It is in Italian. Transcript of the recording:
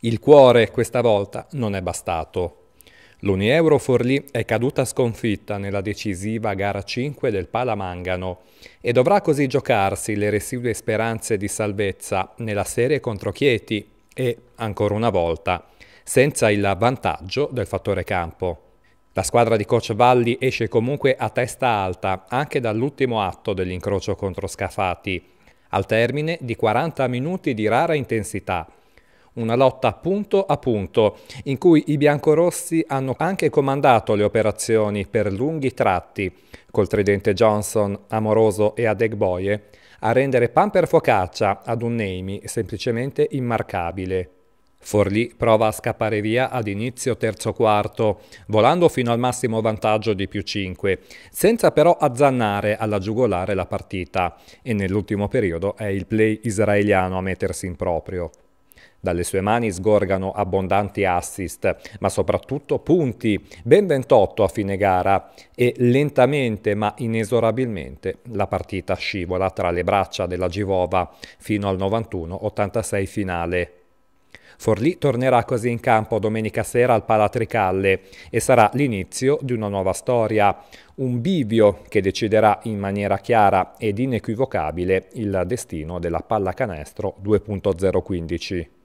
Il cuore questa volta non è bastato. L'Unieuro Forlì è caduta sconfitta nella decisiva gara 5 del Palamangano e dovrà così giocarsi le residue speranze di salvezza nella serie contro Chieti e, ancora una volta, senza il vantaggio del fattore campo. La squadra di coach Valli esce comunque a testa alta anche dall'ultimo atto dell'incrocio contro Scafati, al termine di 40 minuti di rara intensità una lotta punto a punto, in cui i biancorossi hanno anche comandato le operazioni per lunghi tratti, col tridente Johnson, Amoroso e Adegboye, a rendere pan per focaccia ad un Neimi semplicemente immarcabile. Forlì prova a scappare via ad inizio terzo quarto, volando fino al massimo vantaggio di più 5, senza però azzannare alla giugolare la partita, e nell'ultimo periodo è il play israeliano a mettersi in proprio. Dalle sue mani sgorgano abbondanti assist, ma soprattutto punti, ben 28 a fine gara e lentamente ma inesorabilmente la partita scivola tra le braccia della Givova fino al 91-86 finale. Forlì tornerà così in campo domenica sera al Palatricalle e sarà l'inizio di una nuova storia, un bivio che deciderà in maniera chiara ed inequivocabile il destino della pallacanestro 2.015.